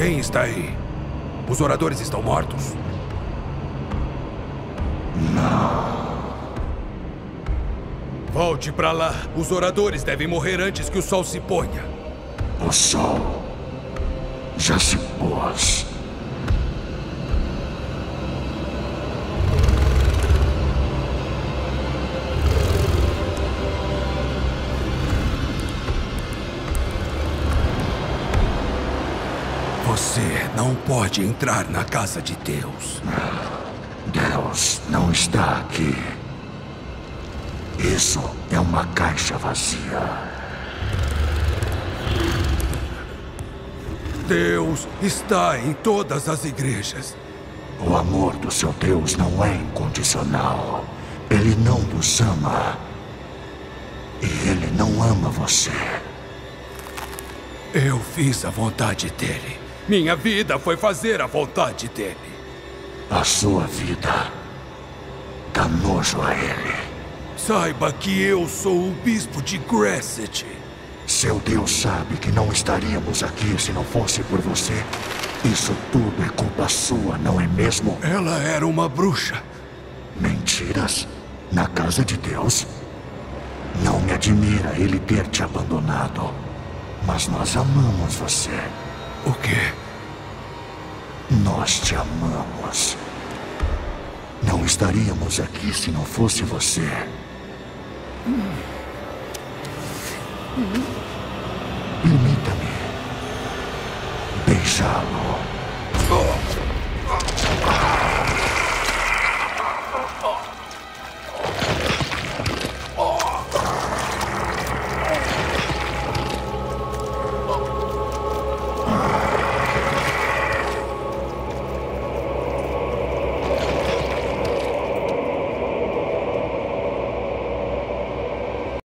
Quem está aí? Os oradores estão mortos? Volte pra lá. Os oradores devem morrer antes que o sol se ponha. O sol já se pôs. Você não pode entrar na casa de Deus. Deus não está aqui. Isso é uma caixa vazia. Deus está em todas as igrejas. O amor do seu Deus não é incondicional. Ele não vos ama. E ele não ama você. Eu fiz a vontade dele. Minha vida foi fazer a vontade dele. A sua vida dá nojo a ele. Saiba que eu sou o bispo de Grasset. Seu Deus sabe que não estaríamos aqui se não fosse por você. Isso tudo é culpa sua, não é mesmo? Ela era uma bruxa. Mentiras? Na casa de Deus? Não me admira ele ter te abandonado. Mas nós amamos você. O quê? Nós te amamos. Não estaríamos aqui se não fosse você. Permita-me beijá-lo.